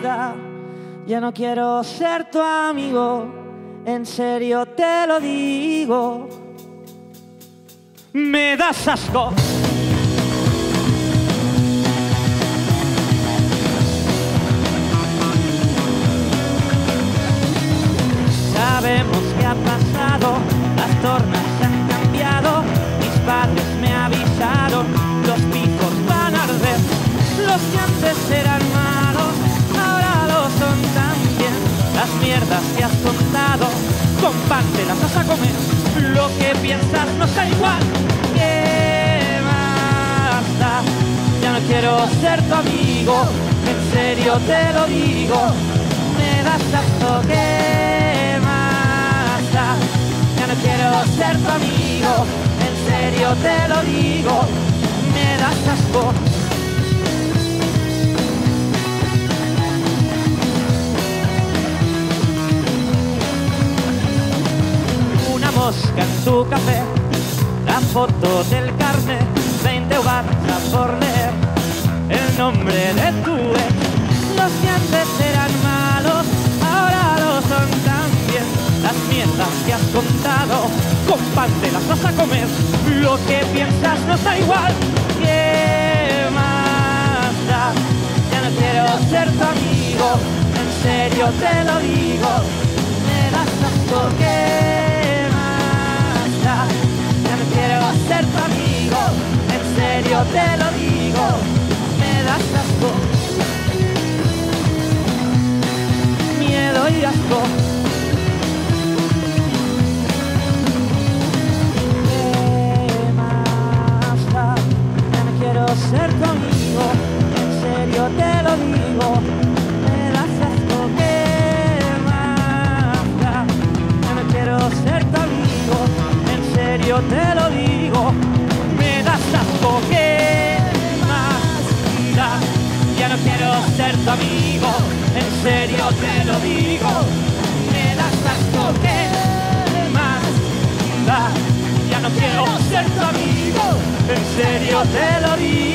da? Ya no quiero ser tu amigo, en serio te lo digo. Me das asco. Mierdas que has contado, con pan te las vas a comer, lo que piensas no está igual, ¿qué más da? Ya no quiero ser tu amigo, en serio te lo digo, me das asco, ¿qué más? Ya no quiero ser tu amigo, en serio te lo digo, me das asco. Mosca en tu café, la foto del carnet, 20 barras por leer el nombre de tu ex. Los que antes eran malos, ahora lo son también. Las mierdas que has contado, con pan te las vas a comer. Lo que piensas no está igual. ¿Qué más? Ya no quiero ser tu amigo, en serio te lo digo. Me das asco, ¿qué serio te lo digo. Me das asco. Miedo y asco. ¿Qué? Ya quiero ser tu amigo, en serio te lo digo. Me das asco, ¿qué más? Ya no quiero ser tu amigo, en serio te lo digo. ser tu amigo, en serio te lo digo, me das asco que más ya no quiero ser tu amigo, en serio te lo digo.